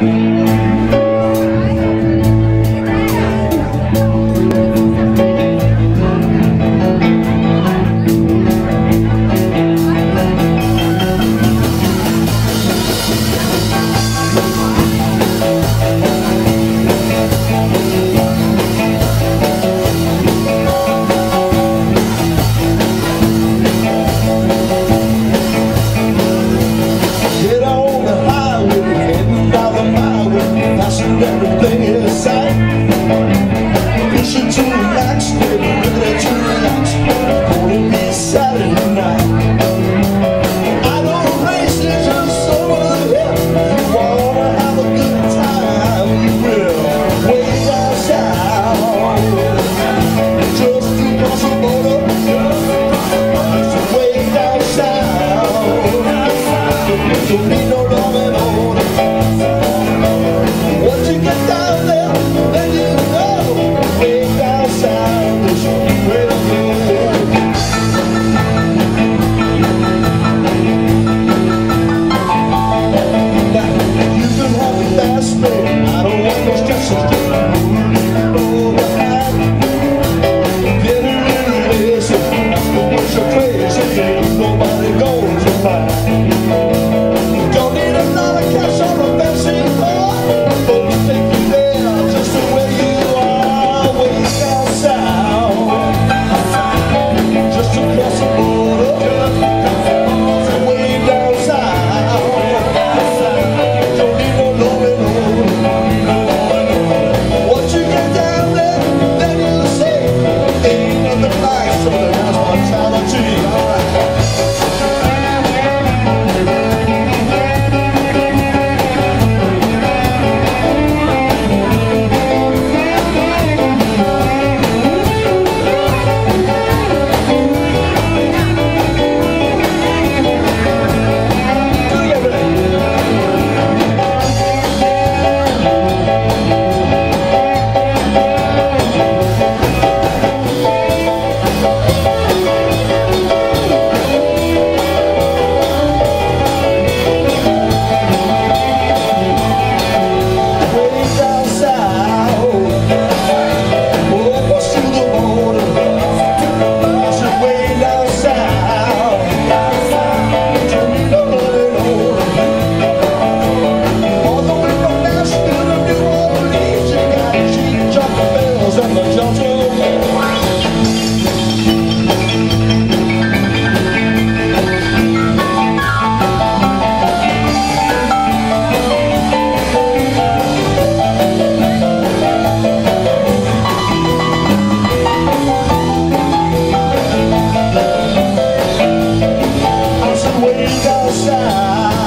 Thank tu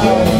Wow.